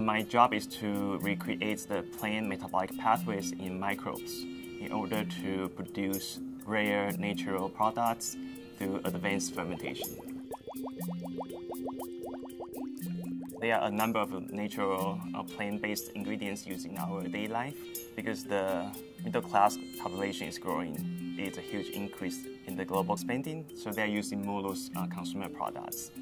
My job is to recreate the plant metabolic pathways in microbes in order to produce rare natural products through advanced fermentation. There are a number of natural uh, plant-based ingredients used in our daily life because the middle class population is growing. It's a huge increase in the global spending, so they're using more of those uh, consumer products.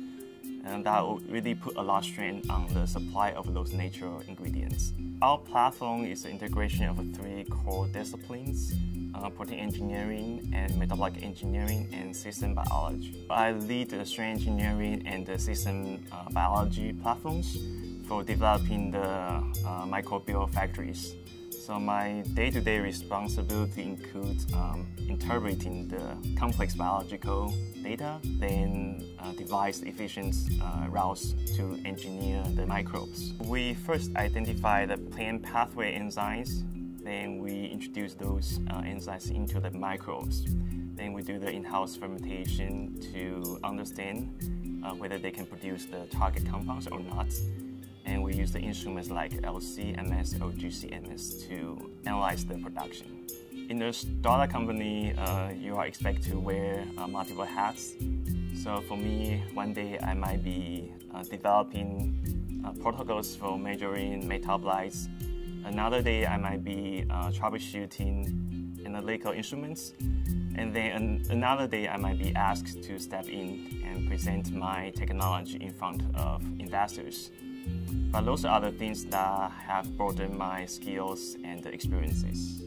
And that will really put a lot of strain on the supply of those natural ingredients. Our platform is the integration of three core disciplines uh, protein engineering and metabolic engineering and system biology. I lead the strain engineering and the system uh, biology platforms for developing the uh, microbial factories. So my day-to-day responsibility includes um, interpreting the complex biological data, then uh, devise efficient uh, routes to engineer the microbes. We first identify the plant pathway enzymes then we introduce those uh, enzymes into the microbes. Then we do the in-house fermentation to understand uh, whether they can produce the target compounds or not. And we use the instruments like LC-MS or GC-MS to analyze the production. In a startup company, uh, you are expected to wear uh, multiple hats. So for me, one day I might be uh, developing uh, protocols for measuring metabolites Another day, I might be uh, troubleshooting analytical instruments. And then an another day, I might be asked to step in and present my technology in front of investors. But those are the things that have broadened my skills and experiences.